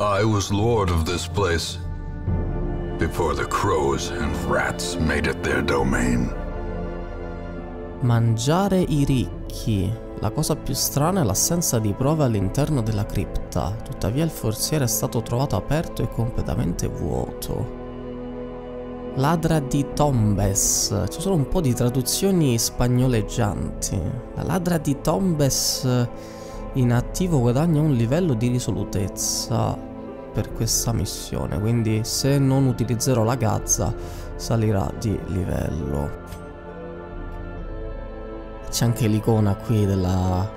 I was lord of this place before the crows and rats made it their domain. Mangiare i ricchi. La cosa più strana è l'assenza di prove all'interno della cripta, tuttavia il forziere è stato trovato aperto e completamente vuoto. Ladra di Tombes. Ci sono un po' di traduzioni spagnoleggianti. La ladra di Tombes in attivo guadagna un livello di risolutezza per questa missione, quindi se non utilizzerò la gazza salirà di livello. C'è anche l'icona qui della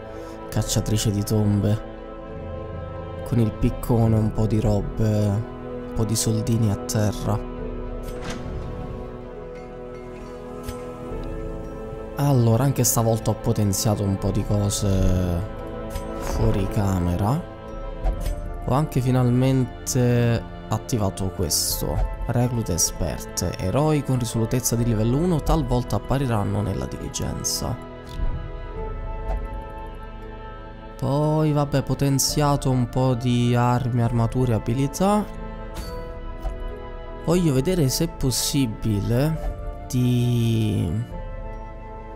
cacciatrice di tombe. Con il piccone, un po' di robe, un po' di soldini a terra. Allora, anche stavolta ho potenziato un po' di cose fuori camera. Ho anche finalmente attivato questo. Reclute esperte. Eroi con risolutezza di livello 1 talvolta appariranno nella diligenza. Poi, vabbè, potenziato un po' di armi, armature e abilità. Voglio vedere se è possibile di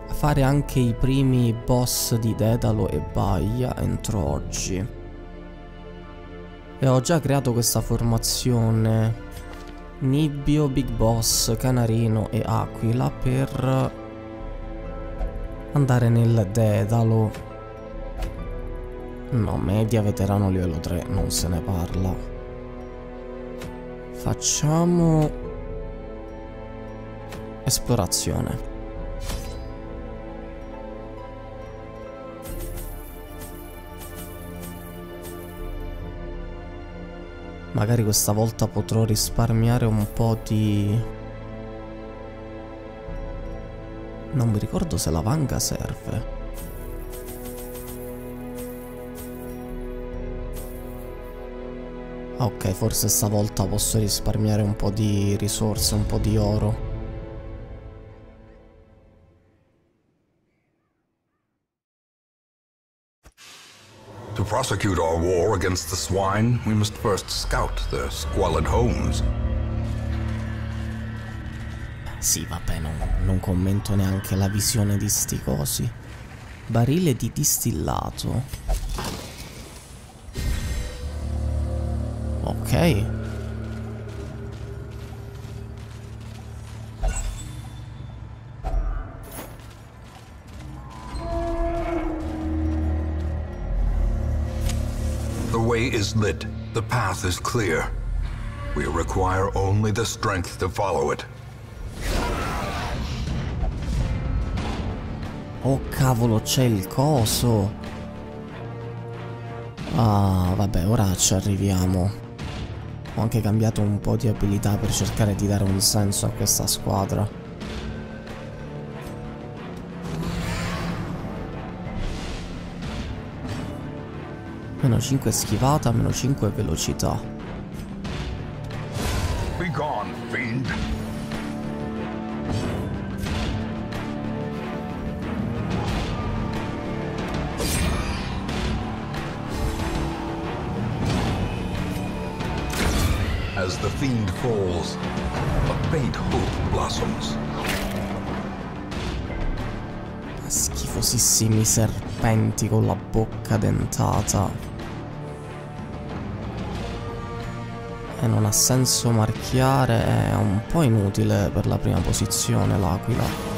fare anche i primi boss di Dedalo e Baia entro oggi. E ho già creato questa formazione Nibbio, Big Boss, Canarino e Aquila per andare nel Dedalo. No, media veterano livello 3, non se ne parla. Facciamo esplorazione. Magari questa volta potrò risparmiare un po' di... Non mi ricordo se la vanga serve. Ok, forse stavolta posso risparmiare un po' di risorse, un po' di oro. Prosecute our war against the swine, we must first scout their squalid homes. Sì, vabbè, no, non commento neanche la visione di sti cosi. Barile di distillato. Ok. Is lit. The path is clear. We require only the strength to follow it. Oh cavolo, c'è il coso. Ah, vabbè, ora ci arriviamo. Ho anche cambiato un po' di abilità per cercare di dare un senso a questa squadra. Meno 5 schivata, meno 5 velocità. Be gone, fiend. As the fiend falls, a faint hope blossoms. Schifosissimi serpenti con la bocca dentata. E non ha senso marchiare, è un po' inutile per la prima posizione l'aquila.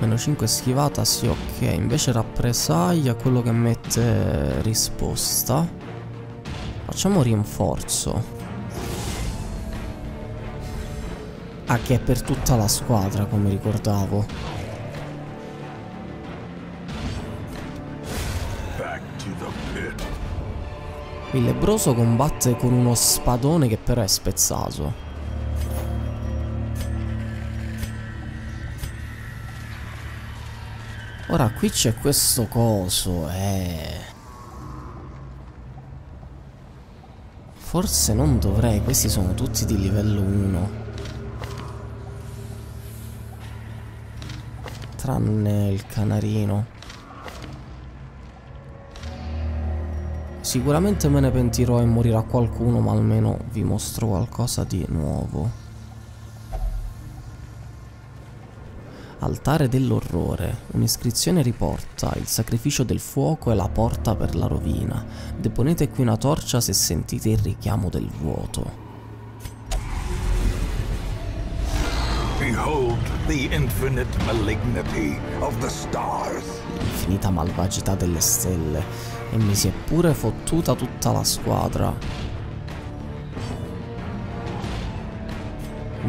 Meno 5 schivata, sì ok, invece rappresaglia quello che mette risposta. Facciamo rinforzo. Ah, che è per tutta la squadra, come ricordavo. Il lebroso combatte con uno spadone che però è spezzato. Ora qui c'è questo coso, eh... Forse non dovrei, questi sono tutti di livello 1. Tranne il canarino. Sicuramente me ne pentirò e morirà qualcuno, ma almeno vi mostro qualcosa di nuovo. Altare dell'orrore. Un'iscrizione riporta il sacrificio del fuoco e la porta per la rovina. Deponete qui una torcia se sentite il richiamo del vuoto. Behold the infinite malignity of the stars. L'infinita malvagità delle stelle. E mi si è pure fottuta tutta la squadra.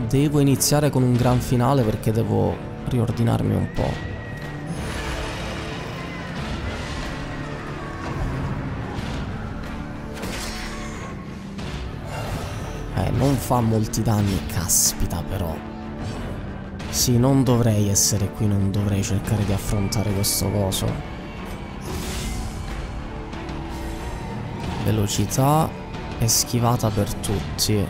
Devo iniziare con un gran finale perché devo riordinarmi un po'. Eh, non fa molti danni, caspita però. Sì, non dovrei essere qui, non dovrei cercare di affrontare questo coso. Velocità e schivata per tutti. E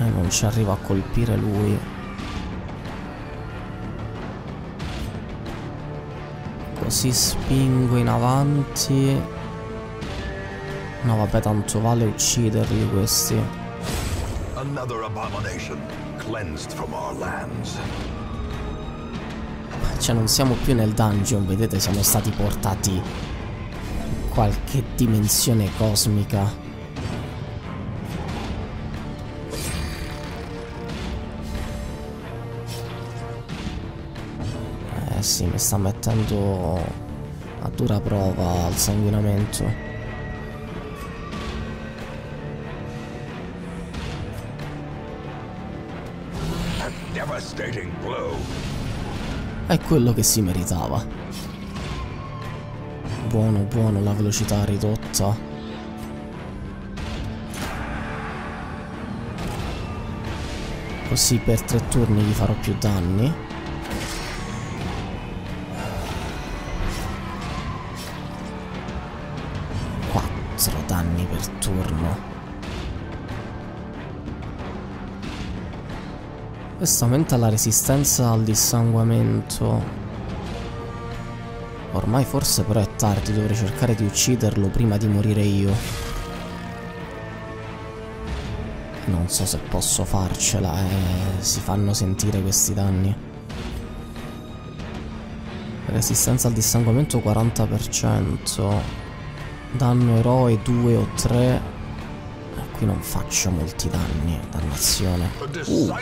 eh, non ci arrivo a colpire lui. Così spingo in avanti. No vabbè tanto vale ucciderli questi. Another abomination cleansed from our lands. Cioè non siamo più nel dungeon, vedete siamo stati portati in qualche dimensione cosmica. sì, mi sta mettendo a dura prova al sanguinamento. È quello che si meritava. Buono, buono, la velocità ridotta. Così per tre turni gli farò più danni. 4 danni per turno. Questo aumenta la resistenza al dissanguamento. Ormai forse però è tardi, dovrei cercare di ucciderlo prima di morire io. Non so se posso farcela, eh, si fanno sentire questi danni. Resistenza al dissanguamento 40%. Danno eroe 2 o 3. Qui non faccio molti danni, dannazione. Uh.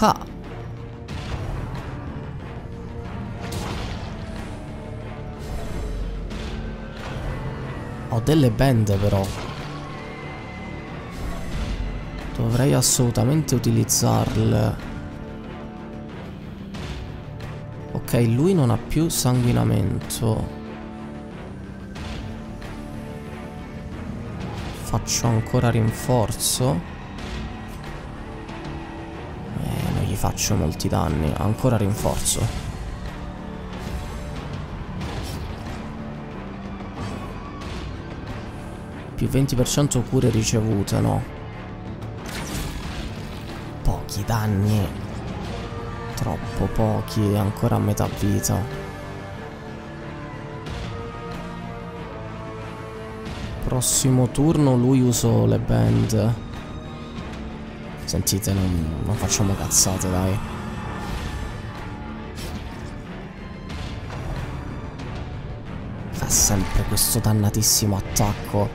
Ha! Ho delle bende però. Dovrei assolutamente utilizzarle. Ok, lui non ha più sanguinamento. Faccio ancora rinforzo. Eh, non gli faccio molti danni. Ancora rinforzo. Più 20% cure ricevute, no? Pochi danni. Troppo pochi, ancora a metà vita. Prossimo turno lui uso le band. Sentite, non, non facciamo cazzate, dai. Fa sempre questo dannatissimo attacco.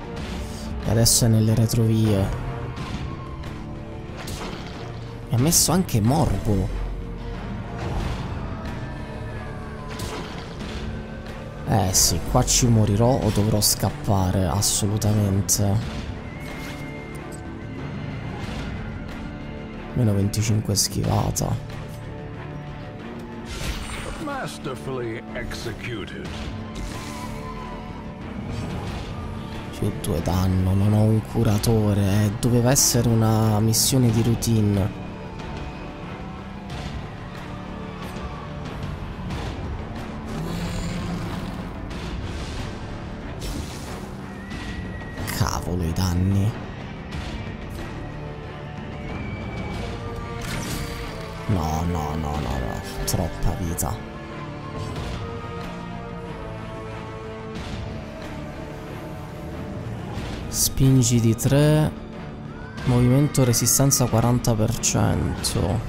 E adesso è nelle retrovie. Mi ha messo anche morbo. Eh sì, qua ci morirò o dovrò scappare, assolutamente. Meno 25 schivata. Masterfully executed. Più due danno, non ho un curatore, eh. doveva essere una missione di routine. Di 3 Movimento resistenza 40%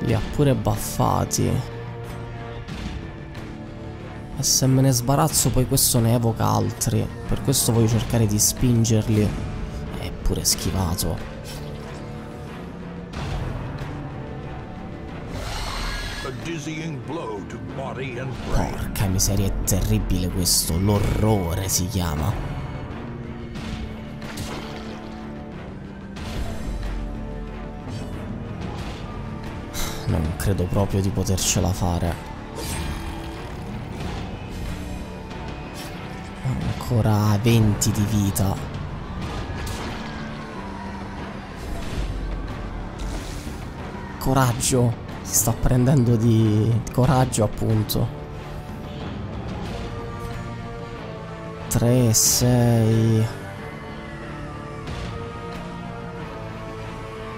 Li ha pure baffati E se me ne sbarazzo poi questo ne evoca altri. Per questo voglio cercare di spingerli. Eppure schivato. Porca miseria, è terribile questo. L'orrore si chiama. Non credo proprio di potercela fare. Ancora 20 di vita. Coraggio. Si sta prendendo di coraggio appunto. 3, 6...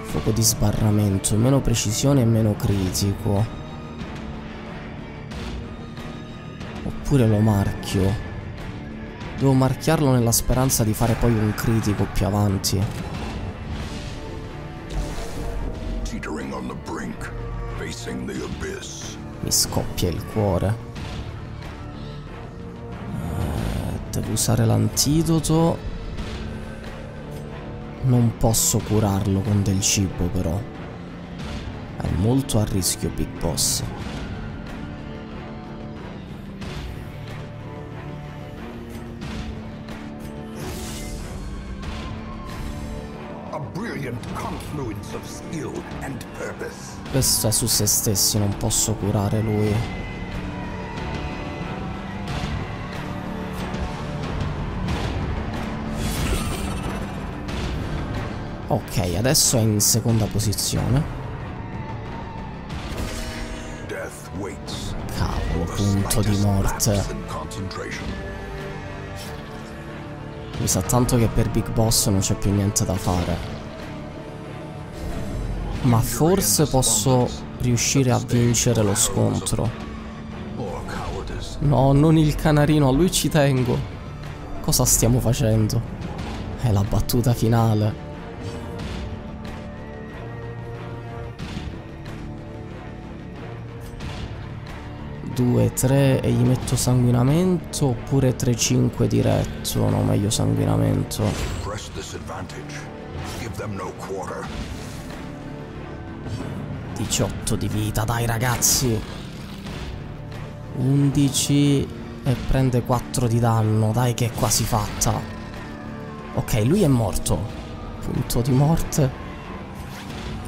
Fuoco di sbarramento, meno precisione e meno critico. Oppure lo marchio. Devo marchiarlo nella speranza di fare poi un critico più avanti. Mi scoppia il cuore. Eh, devo usare l'antidoto. Non posso curarlo con del cibo però. È molto a rischio Big Boss. Questo è su se stessi, non posso curare lui. Ok, adesso è in seconda posizione. Cavolo, punto di morte. Mi sa tanto che per Big Boss non c'è più niente da fare. Ma forse posso riuscire a vincere lo scontro. No, non il canarino, a lui ci tengo. Cosa stiamo facendo? È la battuta finale. 2, 3 e gli metto sanguinamento oppure 3, 5 diretto? No, meglio sanguinamento. 18 di vita, dai ragazzi. 11 e prende 4 di danno, dai che è quasi fatta. Ok, lui è morto. Punto di morte.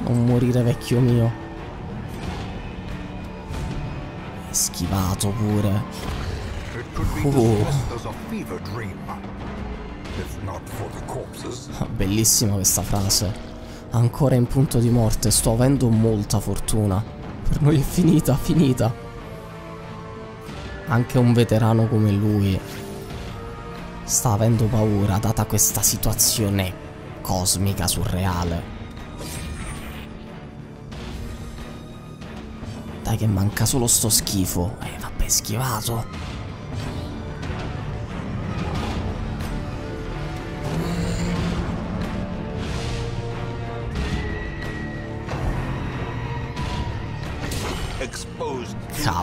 Non morire vecchio mio. Schivato pure. Uh. Bellissima questa frase. Ancora in punto di morte, sto avendo molta fortuna. Per noi è finita, finita. Anche un veterano come lui sta avendo paura data questa situazione cosmica surreale. Dai che manca solo sto schifo. Eh vabbè, schivato.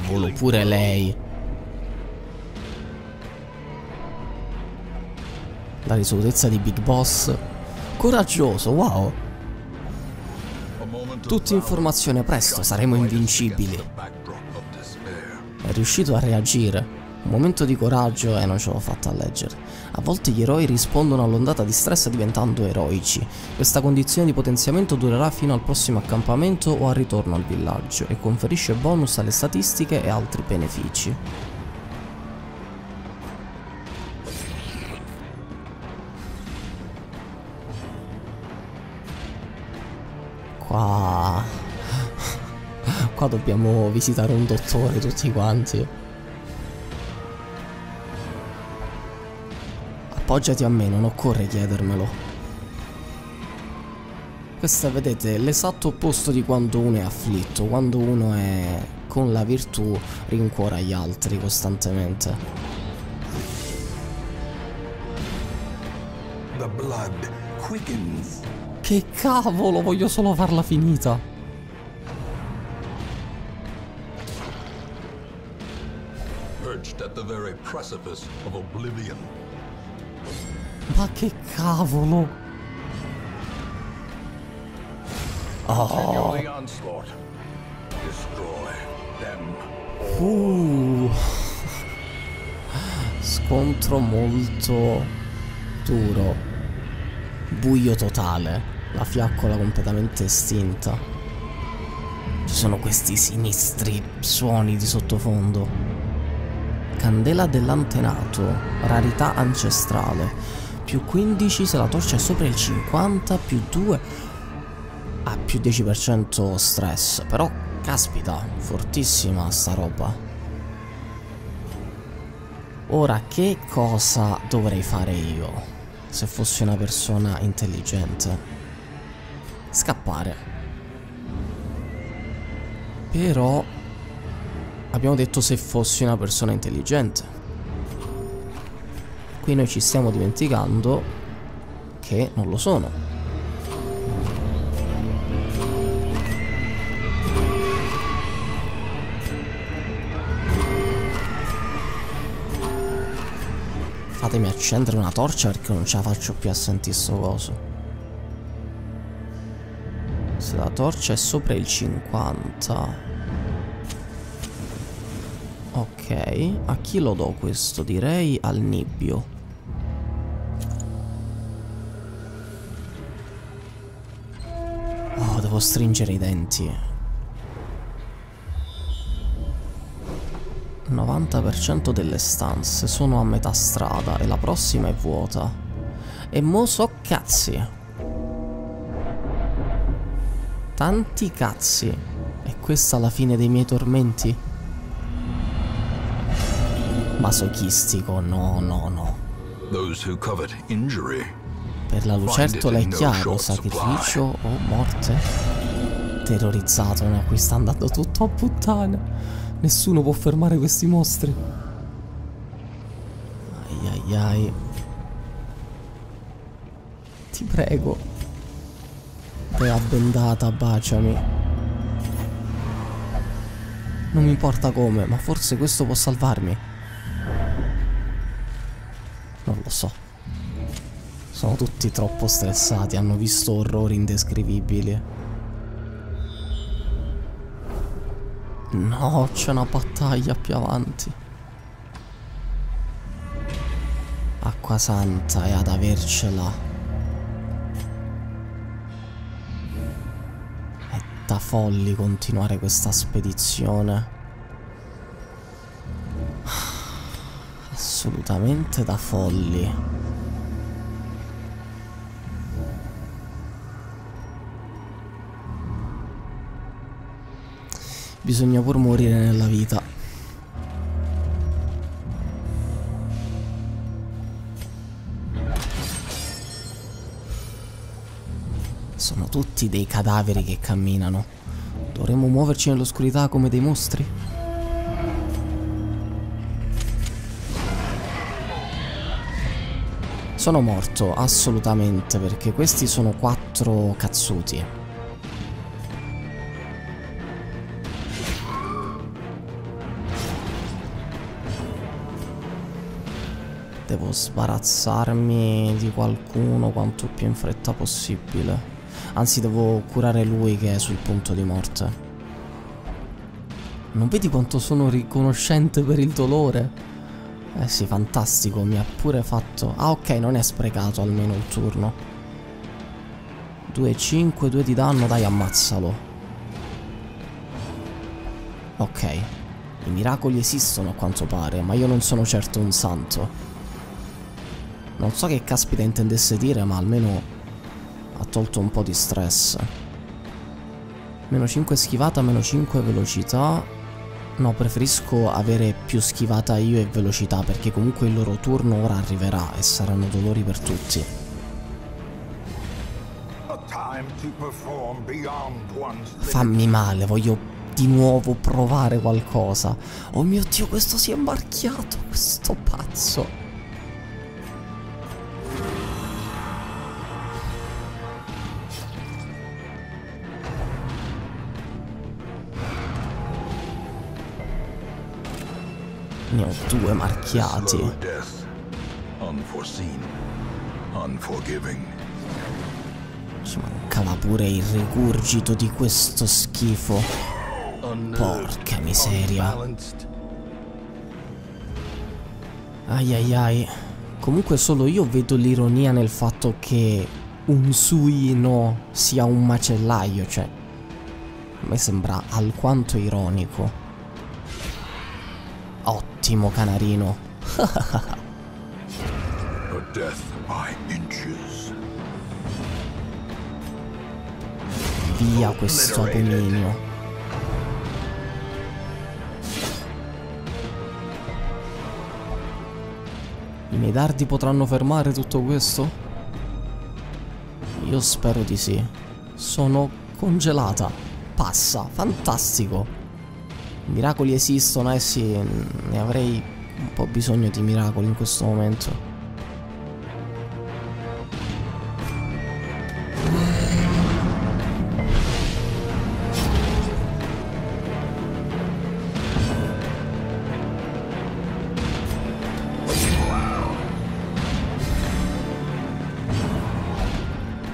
Cavolo, pure lei. La risolutezza di Big Boss. Coraggioso, wow. Tutti informazione presto, saremo invincibili. È riuscito a reagire. Un momento di coraggio e non ce l'ho fatta a leggere. A volte gli eroi rispondono all'ondata di stress diventando eroici. Questa condizione di potenziamento durerà fino al prossimo accampamento o al ritorno al villaggio e conferisce bonus alle statistiche e altri benefici. Qua Qua dobbiamo visitare un dottore tutti quanti. Appoggiati a me, non occorre chiedermelo. Questo è, vedete, l'esatto opposto di quando uno è afflitto, quando uno è con la virtù rincuora gli altri costantemente. The blood quickens. Che cavolo, voglio solo farla finita. Perched at the very precipice of oblivion. Ma che cavolo. Them. Uh. Scontro molto duro. Buio totale. La fiaccola completamente estinta. Ci sono questi sinistri suoni di sottofondo. Candela dell'antenato. Rarità ancestrale. Più 15 se la torcia è sopra il 50, più 2 ha più 10% stress. Però, caspita, fortissima sta roba. Ora, che cosa dovrei fare io se fossi una persona intelligente? Scappare. Però abbiamo detto se fossi una persona intelligente. Qui noi ci stiamo dimenticando che non lo sono. Fatemi accendere una torcia perché non ce la faccio più a sentire sto coso. Se la torcia è sopra il 50 Ok, a chi lo do questo? Direi al nibbio devo stringere i denti 90% delle stanze sono a metà strada e la prossima è vuota E mo so cazzi Tanti cazzi È questa la fine dei miei tormenti? Masochistico, no, no, no. Those who covet injury. Per la lucertola è chiaro, sacrificio o morte. Terrorizzato, no, qui sta andando tutto a puttana. Nessuno può fermare questi mostri. Ai ai ai. Ti prego. Dea bendata, baciami. Non mi importa come, ma forse questo può salvarmi. Non lo so. Sono tutti troppo stressati, hanno visto orrori indescrivibili. No, c'è una battaglia più avanti. Acqua santa è ad avercela. È da folli continuare questa spedizione. assolutamente da folli. Bisogna pur morire nella vita. Sono tutti dei cadaveri che camminano. Dovremmo muoverci nell'oscurità come dei mostri? Sono morto, assolutamente, perché questi sono quattro cazzuti. Devo sbarazzarmi di qualcuno quanto più in fretta possibile. Anzi, devo curare lui che è sul punto di morte. Non vedi quanto sono riconoscente per il dolore? Eh sì, fantastico, mi ha pure fatto... Ah ok, non è sprecato almeno il turno. 2, 5, 2 di danno, dai ammazzalo. Ok, i miracoli esistono a quanto pare, ma io non sono certo un santo. Non so che caspita intendesse dire, ma almeno ha tolto un po' di stress. Meno 5 schivata, meno 5 velocità. No, preferisco avere più schivata io e velocità perché comunque il loro turno ora arriverà e saranno dolori per tutti. Fammi male, voglio di nuovo provare qualcosa. Oh mio Dio, questo si è marchiato, questo pazzo. Ne ho due marchiati. Ci mancava pure il rigurgito di questo schifo. Porca miseria. Ai ai ai. Comunque solo io vedo l'ironia nel fatto che un suino sia un macellaio, cioè a me sembra alquanto ironico. Ottimo canarino. Via questo abominio. I miei dardi potranno fermare tutto questo? Io spero di sì. Sono congelata. Passa, fantastico miracoli esistono, eh sì, ne avrei un po' bisogno di miracoli in questo momento.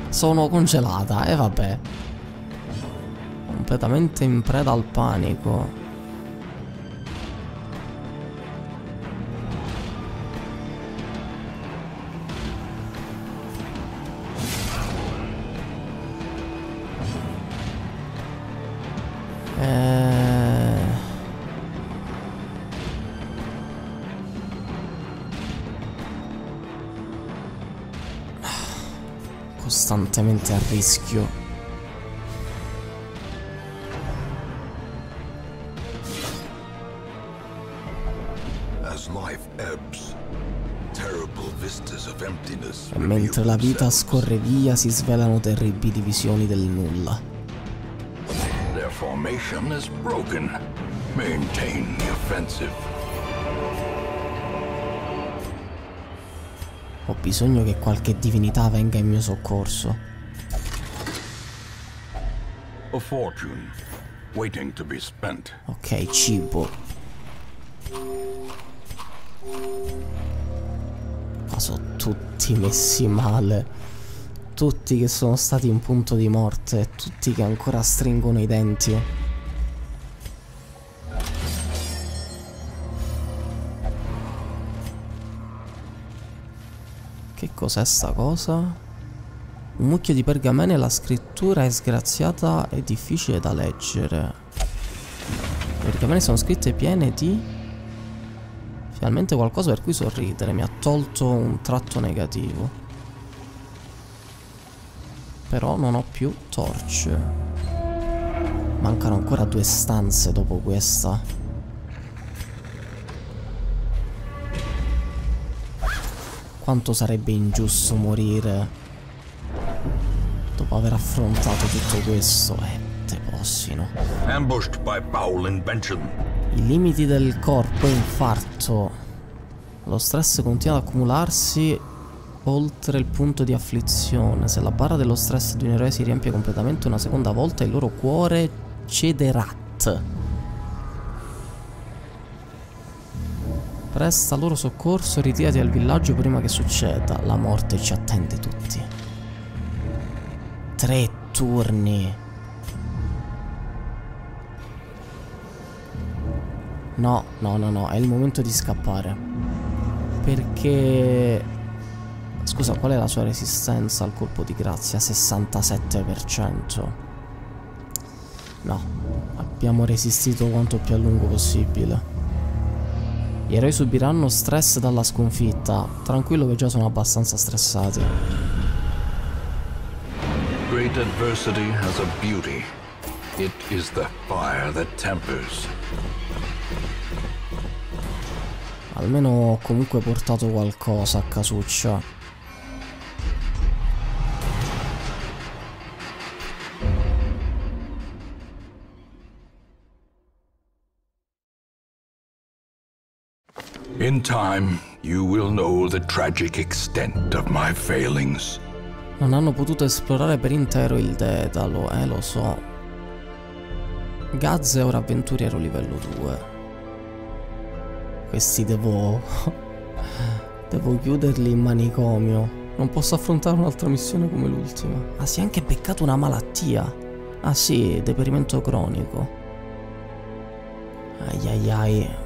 Sono congelata e eh, vabbè. Completamente in preda al panico. Costantemente a rischio. E mentre la vita scorre via si svelano terribili visioni del nulla. Their formation is broken. Maintain the offensive. Ho bisogno che qualche divinità venga in mio soccorso. Ok, cibo. Ma sono tutti messi male. Tutti che sono stati in punto di morte. Tutti che ancora stringono i denti. Cos'è sta cosa? Un mucchio di pergamene la scrittura è sgraziata e difficile da leggere. Le pergamene sono scritte piene di... Finalmente qualcosa per cui sorridere. Mi ha tolto un tratto negativo. Però non ho più torce. Mancano ancora due stanze dopo questa. Quanto sarebbe ingiusto morire dopo aver affrontato tutto questo e te possino. I limiti del corpo, infarto. Lo stress continua ad accumularsi oltre il punto di afflizione. Se la barra dello stress di un eroe si riempie completamente una seconda volta, il loro cuore cederà. Presta loro soccorso e ritirati al villaggio prima che succeda. La morte ci attende tutti. Tre turni. No, no, no, no, è il momento di scappare. Perché... Scusa, qual è la sua resistenza al colpo di grazia? 67%. No, abbiamo resistito quanto più a lungo possibile. Gli eroi subiranno stress dalla sconfitta. Tranquillo che già sono abbastanza stressati. Great adversity has a beauty. It is the fire that tempers. Almeno ho comunque portato qualcosa a casuccia. In time, you will know the tragic extent of my failings. Non hanno potuto esplorare per intero il Dedalo, eh lo so. Gaz è ora avventuriero livello 2. Questi devo... devo chiuderli in manicomio. Non posso affrontare un'altra missione come l'ultima. Ah, si è anche beccato una malattia. Ah sì, deperimento cronico. Ai ai ai.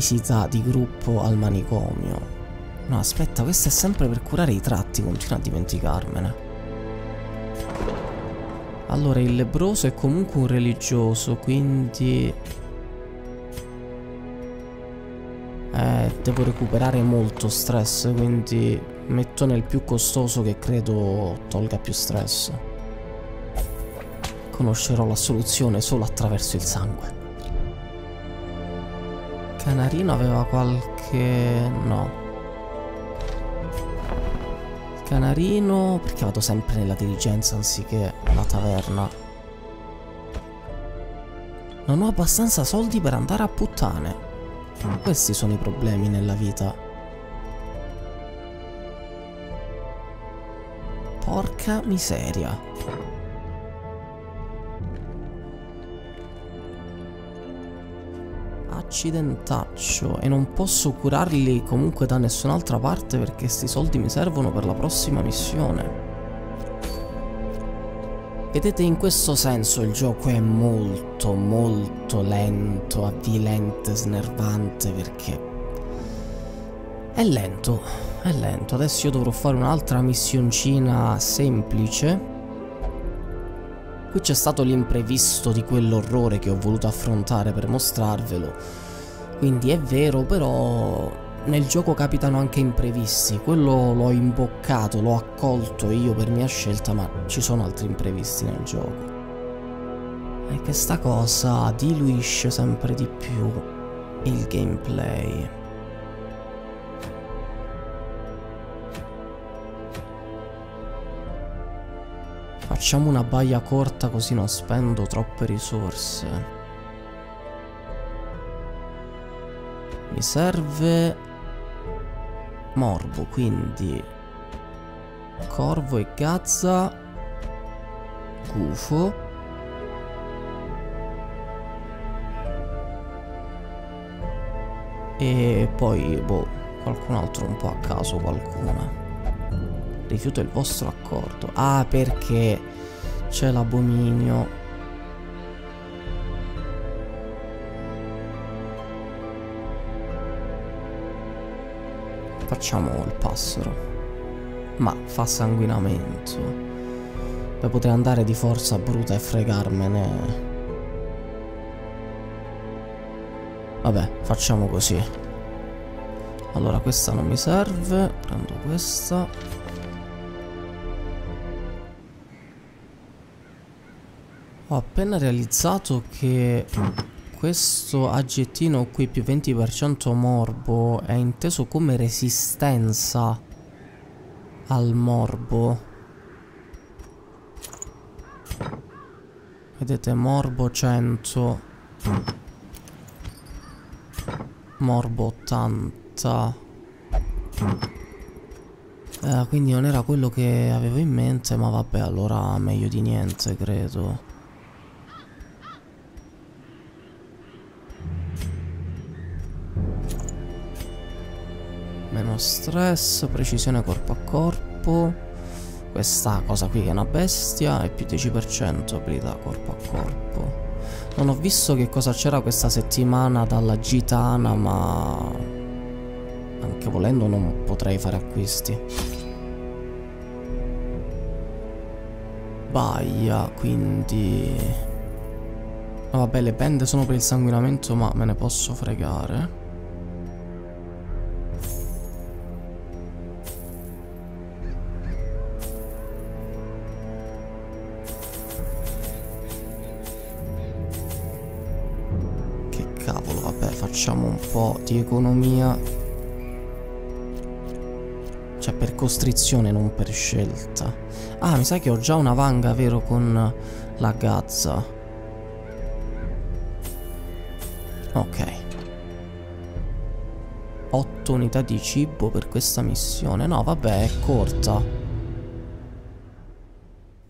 Visita di gruppo al manicomio. No, aspetta, questo è sempre per curare i tratti, continuo a dimenticarmene. Allora, il lebroso è comunque un religioso, quindi... Eh, devo recuperare molto stress, quindi metto nel più costoso che credo tolga più stress. Conoscerò la soluzione solo attraverso il sangue. Canarino aveva qualche... no. Canarino... perché vado sempre nella diligenza anziché la taverna? Non ho abbastanza soldi per andare a puttane. Questi sono i problemi nella vita. Porca miseria. Accidentaccio. E non posso curarli comunque da nessun'altra parte perché questi soldi mi servono per la prossima missione. Vedete, in questo senso il gioco è molto, molto lento, avvilente, snervante perché... È lento, è lento. Adesso io dovrò fare un'altra missioncina semplice. Qui c'è stato l'imprevisto di quell'orrore che ho voluto affrontare per mostrarvelo. Quindi è vero, però nel gioco capitano anche imprevisti. Quello l'ho imboccato, l'ho accolto io per mia scelta, ma ci sono altri imprevisti nel gioco. E che sta cosa diluisce sempre di più il gameplay. Facciamo una baia corta così non spendo troppe risorse. Mi serve morbo, quindi corvo e gazza, gufo. E poi, boh, qualcun altro un po' a caso, qualcuna. Rifiuto il vostro accordo. Ah, perché c'è l'abominio. Facciamo il passero. Ma fa sanguinamento. Beh, potrei andare di forza bruta e fregarmene. Vabbè, facciamo così. Allora, questa non mi serve. Prendo questa. Ho appena realizzato che questo aggettino qui più 20% morbo è inteso come resistenza al morbo. Vedete, morbo 100. Morbo 80. Eh, quindi non era quello che avevo in mente, ma vabbè, allora meglio di niente, credo. Stress, precisione corpo a corpo. Questa cosa qui che è una bestia e più 10% abilità corpo a corpo. Non ho visto che cosa c'era questa settimana dalla gitana, ma anche volendo non potrei fare acquisti. Baia, quindi... No, vabbè, le bende sono per il sanguinamento, ma me ne posso fregare. Po' di economia. Cioè per costrizione, non per scelta. Ah, mi sa che ho già una vanga, vero, con la gazza. Ok. 8 unità di cibo per questa missione. No, vabbè, è corta.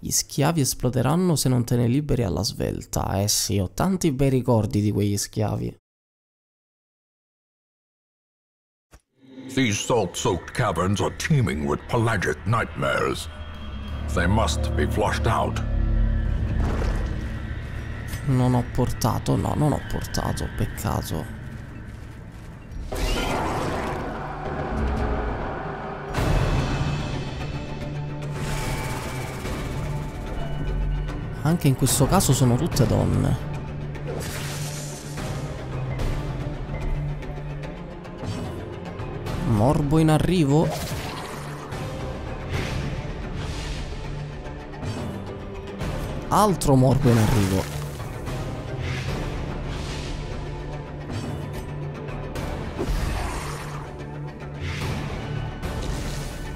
Gli schiavi esploderanno se non te ne liberi alla svelta. Eh sì, ho tanti bei ricordi di quegli schiavi. These salt-soaked caverns are teeming with pelagic nightmares. They must be flushed out. Non ho portato, no, non ho portato, peccato. Anche in questo caso sono tutte donne. Morbo in arrivo? Altro morbo in arrivo.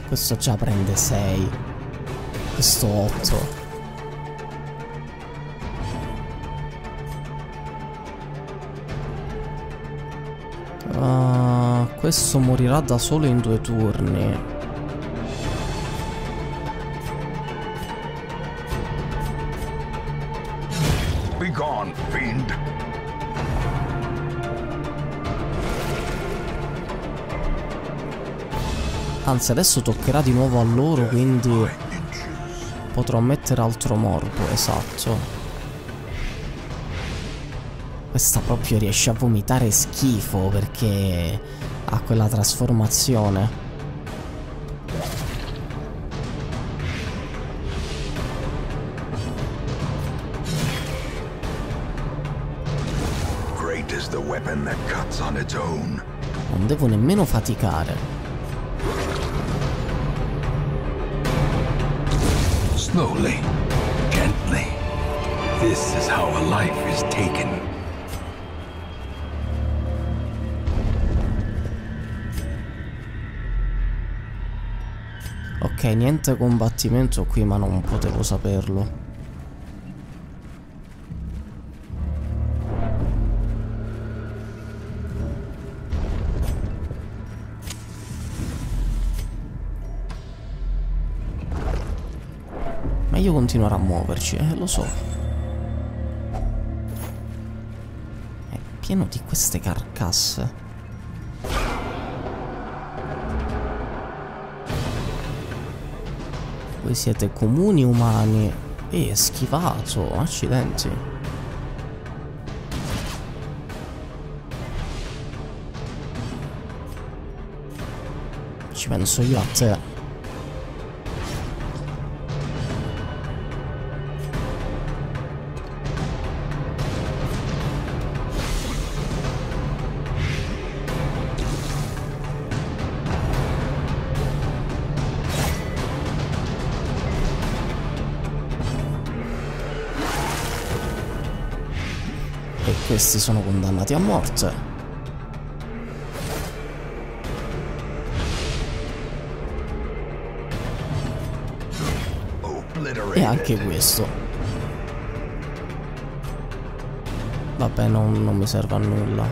Questo già prende 6. Questo 8. Questo morirà da solo in due turni. Be gone, fiend. Anzi, adesso toccherà di nuovo a loro, quindi potrò mettere altro morbo, esatto. Questa proprio riesce a vomitare schifo perché ha quella trasformazione. Great is the weapon that cuts on its own. Non devo nemmeno faticare. Slowly, gently. This is how a life is taken. Niente combattimento qui, ma non potevo saperlo. Meglio continuare a muoverci, eh, lo so. È pieno di queste carcasse. Voi siete comuni umani. E schivato, accidenti. Ci penso io a te. Questi sono condannati a morte. E anche questo. Vabbè, non, non mi serve a nulla.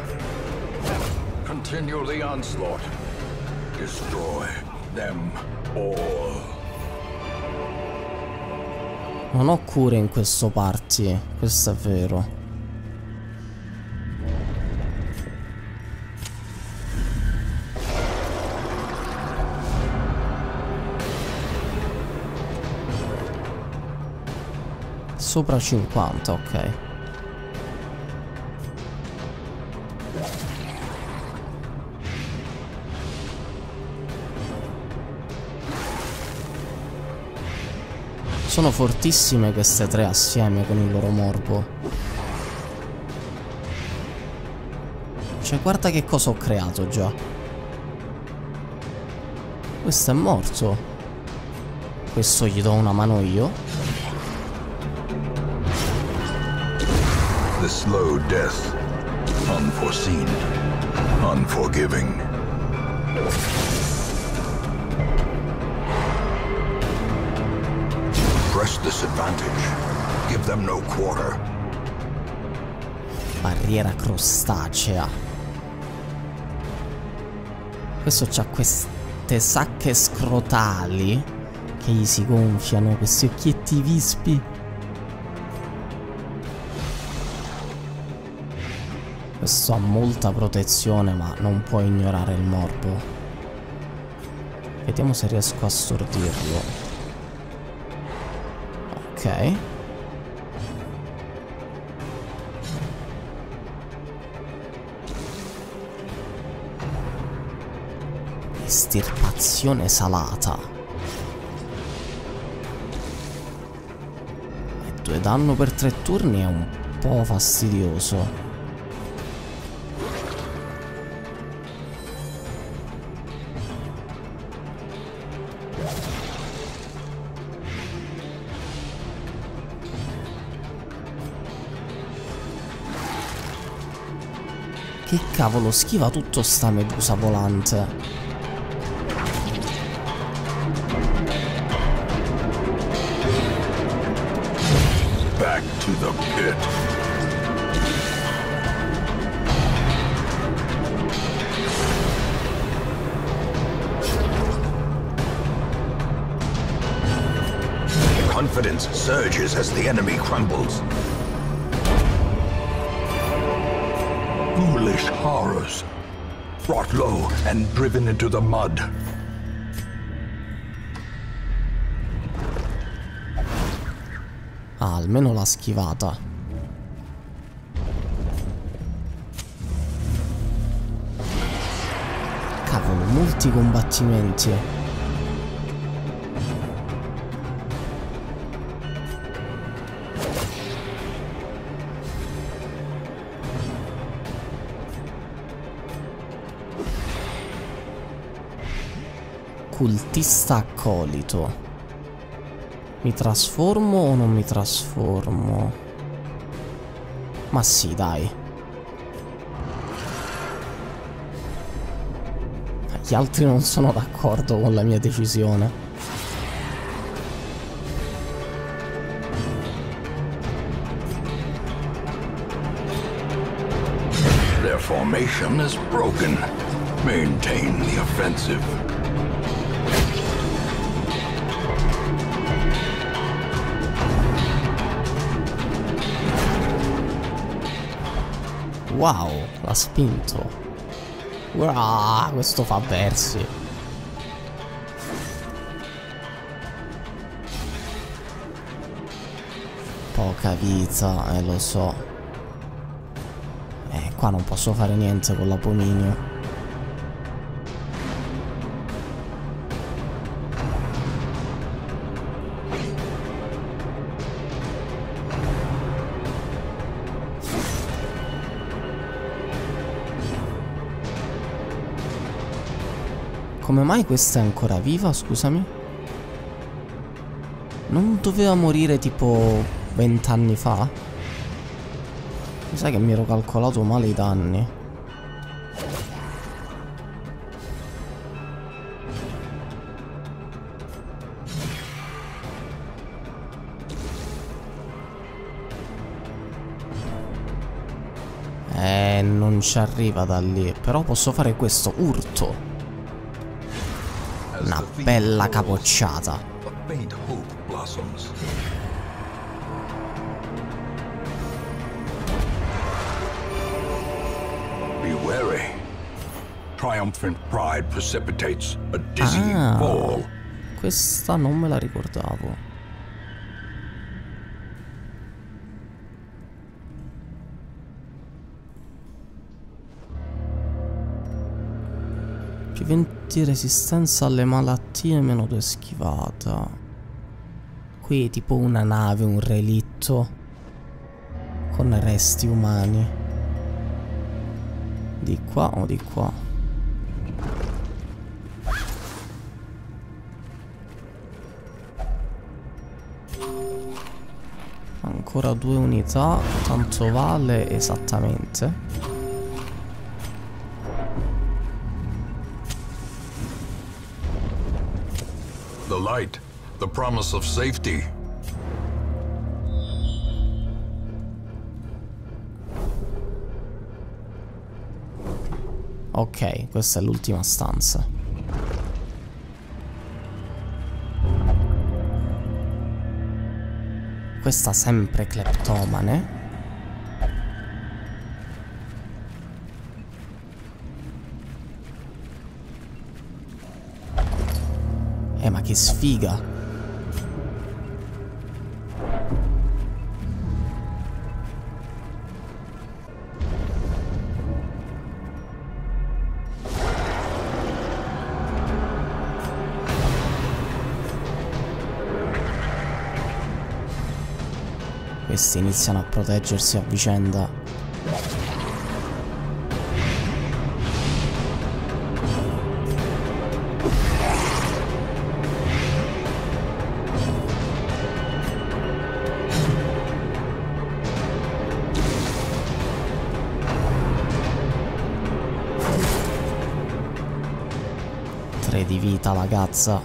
Continue the onslaught. Destroy them all. Non ho cure in questo party, questo è vero. Sopra 50, ok. Sono fortissime queste tre assieme con il loro morbo. Cioè, guarda che cosa ho creato già. Questo è morto. Questo gli do una mano io. The slow death unforeseen. unforgiving. Press this advantage. Give them no quarter. Barriera crostacea. Questo c'ha queste sacche scrotali che gli si gonfiano, questi occhietti vispi. Questo ha molta protezione ma non può ignorare il morbo. Vediamo se riesco a stordirlo. Ok. Estirpazione salata. E due danno per tre turni è un po' fastidioso. Che cavolo, schiva tutto sta medusa volante. Back to the pit. Surges as the enemy crumbles. Foolish horrors. Brought low and driven into the mud. Ah, almeno l'ha schivata. Cavolo, molti combattimenti. Cultista accolito. Mi trasformo o non mi trasformo? Ma sì, dai. Gli altri non sono d'accordo con la mia decisione. Formation is broken. Maintain the offensive. Wow, l'ha spinto. Uah, questo fa versi. Poca vita, eh lo so. Eh, qua non posso fare niente con l'apominio. Come mai questa è ancora viva, scusami? Non doveva morire tipo vent'anni fa? Mi sa che mi ero calcolato male i danni. Eh, non ci arriva da lì. Però posso fare questo, urto. Bella capocciata. Be wary. Triumphant pride precipitates a dizzying Ah. fall. Questa non me la ricordavo. Più 20 resistenza alle malattie, meno 2 schivata. Qui è tipo una nave, un relitto. Con resti umani. Di qua o di qua? Ancora due unità, tanto vale esattamente. Light, the promise of safety. Ok, questa è l'ultima stanza. Questa sempre cleptomane. Eh, ma che sfiga! Questi iniziano a proteggersi a vicenda. Ragazza.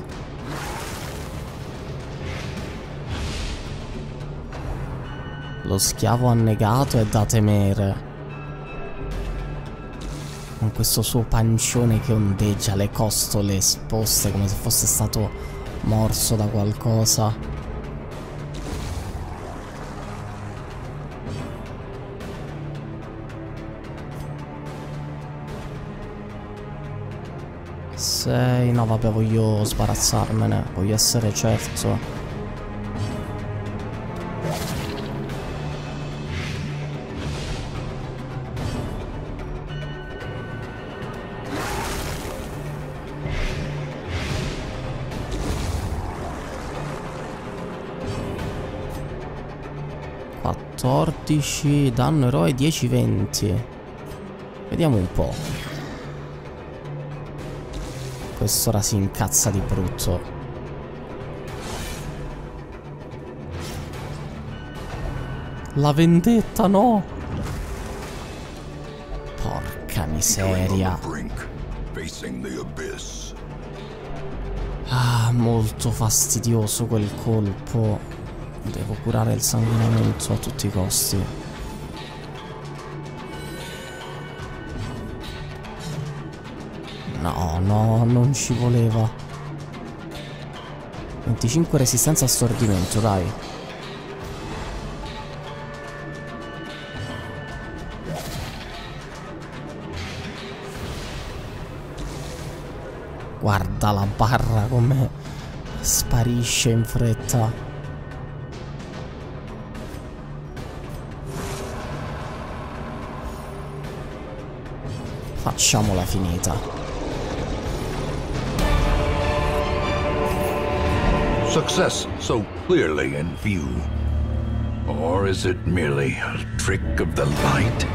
Lo schiavo annegato è da temere. Con questo suo pancione che ondeggia, le costole esposte come se fosse stato morso da qualcosa. Sei... no vabbè voglio sbarazzarmene, voglio essere certo. Danno eroe 10-20 Vediamo un po' Quest'ora si incazza di brutto. La vendetta no? Porca miseria. Ah molto fastidioso quel colpo. Devo curare il sanguinamento a tutti i costi No, no, non ci voleva 25 resistenza a stordimento, dai Guarda la barra come sparisce in fretta. Facciamola finita. Success so clearly in view. Or is it merely a trick of the light?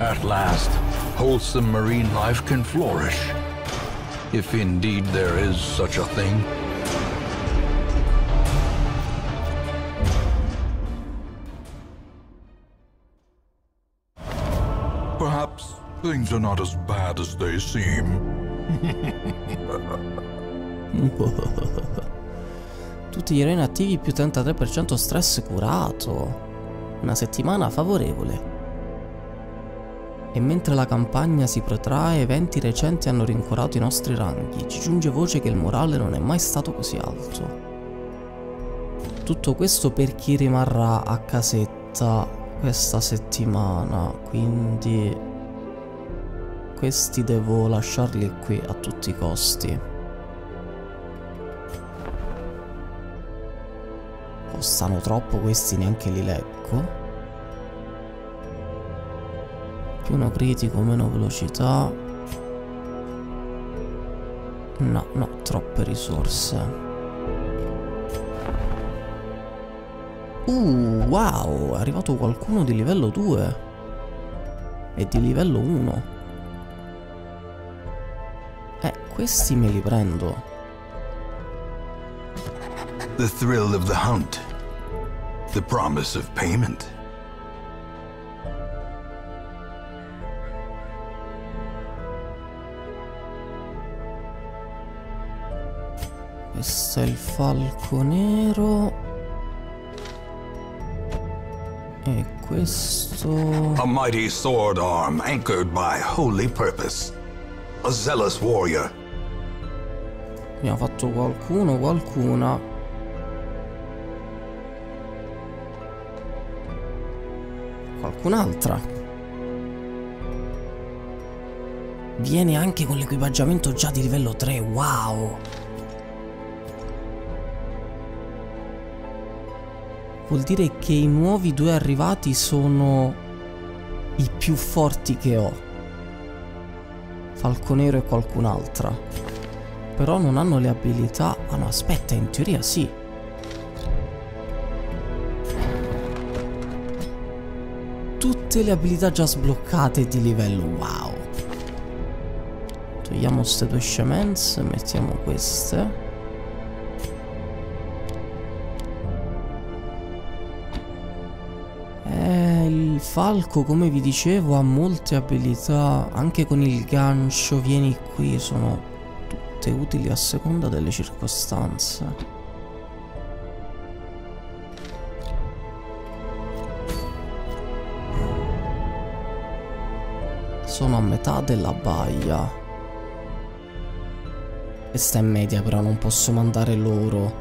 At last, wholesome marine life can flourish. If indeed there is such a thing. Perhaps things are not as bad as they seem. Tutti gli eroi attivi più 33% stress curato. Una settimana favorevole. E mentre la campagna si protrae, eventi recenti hanno rincuorato i nostri ranghi. Ci giunge voce che il morale non è mai stato così alto. Tutto questo per chi rimarrà a casetta questa settimana, quindi questi devo lasciarli qui a tutti i costi. Costano troppo questi, neanche li leggo. Più uno critico, meno velocità. No, no, troppe risorse. Uh, wow, è arrivato qualcuno di livello 2 e di livello 1. Eh, questi me li prendo. The thrill of the hunt. The promise of payment. Questo è il falco nero. E questo... A mighty sword arm anchored by holy purpose. A zealous warrior. Abbiamo fatto qualcuno, qualcuna. Qualcun'altra. Viene anche con l'equipaggiamento già di livello 3, wow! Vuol dire che i nuovi due arrivati sono i più forti che ho. Falconero e qualcun'altra. Però non hanno le abilità... Ah no, aspetta, in teoria sì. Tutte le abilità già sbloccate di livello, wow. Togliamo queste due scemenze, mettiamo queste. Eh, il falco, come vi dicevo, ha molte abilità. Anche con il gancio, vieni qui, sono tutte utili a seconda delle circostanze. Sono a metà della baia. Questa è media, però non posso mandare loro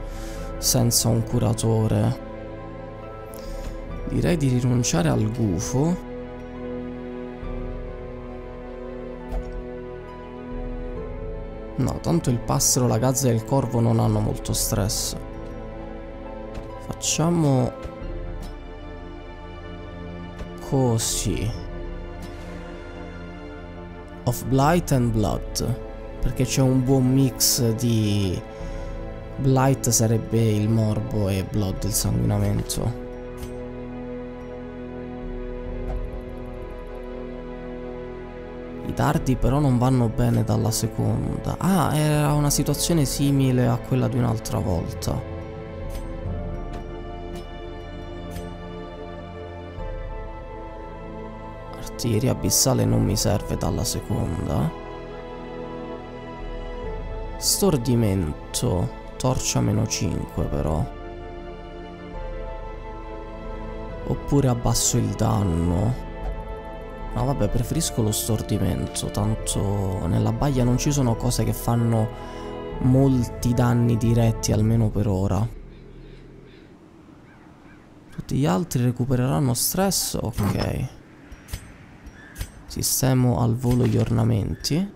senza un curatore. Direi di rinunciare al gufo. No, tanto il passero, la gazza e il corvo non hanno molto stress. Facciamo... Così. Of Blight and Blood. Perché c'è un buon mix di... Blight sarebbe il morbo e Blood il sanguinamento. I dardi però non vanno bene dalla seconda. Ah, era una situazione simile a quella di un'altra volta. Artiglieria abissale non mi serve dalla seconda. Stordimento. Torcia meno 5 però. Oppure abbasso il danno. No vabbè preferisco lo stordimento Tanto nella baia non ci sono cose che fanno Molti danni diretti almeno per ora Tutti gli altri recupereranno stress Ok Sistemo al volo gli ornamenti